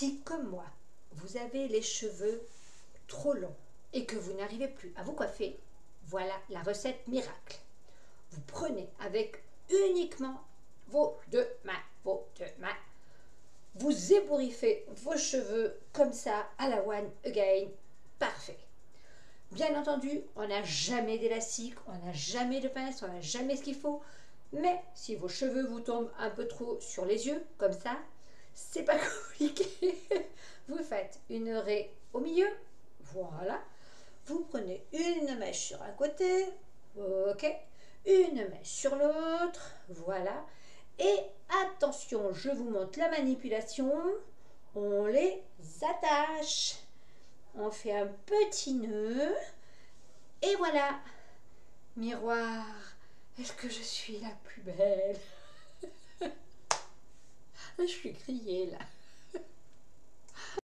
Si comme moi, vous avez les cheveux trop longs et que vous n'arrivez plus à vous coiffer, voilà la recette miracle. Vous prenez avec uniquement vos deux mains, vos deux mains, vous ébouriffez vos cheveux comme ça à la one again. Parfait. Bien entendu, on n'a jamais d'élastique, on n'a jamais de pince, on n'a jamais ce qu'il faut. Mais si vos cheveux vous tombent un peu trop sur les yeux, comme ça, c'est pas compliqué. Vous faites une raie au milieu, voilà. Vous prenez une mèche sur un côté, ok. Une mèche sur l'autre, voilà. Et attention, je vous montre la manipulation. On les attache. On fait un petit nœud. Et voilà. Miroir, est-ce que je suis la plus belle? Je suis grillée là.